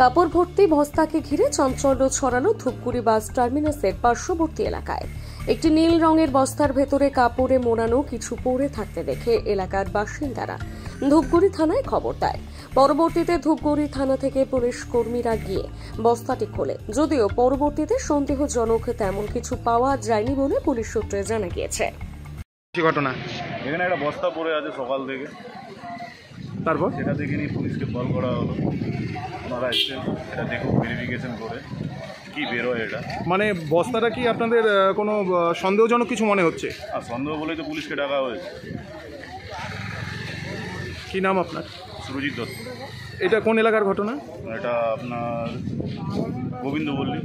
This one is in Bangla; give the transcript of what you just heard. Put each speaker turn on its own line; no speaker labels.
কাপড় ভর্তি বস্তাকে ঘিরে চঞ্চল্য ছড়ালো ধূপগুড়ি বাস টার্মিনাসের পার্শ্ববর্তী এলাকায়। একটি নীল রঙের বস্তার ভেতরে কাপড়ে মোড়ানো কিছু পড়ে থাকতে দেখে এলাকার বাসিন্দারা ধূপগুড়ি থানায় খবর দেয়। পরবর্তীতে ধূপগুড়ি থানা থেকে পুলিশ কর্মীরা গিয়ে বস্তাটি খোলে। যদিও পরবর্তীতে সন্দেহজনক তেমন কিছু পাওয়া যায়নি বলে পুলিশ সূত্রে জানা গিয়েছে।
ঘটনা?
এখানে একটা বস্তা পড়ে আছে সকাল থেকে।
তারপর?
সেটা দেখে নিয়ে পুলিশকে কল করা হলো। ওনারা এসছেন এটা দেখুন ভেরিফিকেশন করে। কি বেরোয় এটা?
মানে বস্তাটা কি আপনাদের আহ, কোনো আহ, সন্দেহজনক কিছু মনে হচ্ছে?
আর সন্দেহ বলেই তো পুলিশকে ডাকা হয়েছে।
কি নাম আপনার?
সুরজিৎ দত্ত।
এটা কোন এলাকার ঘটনা?
এটা আপনার গোবিন্দ বললি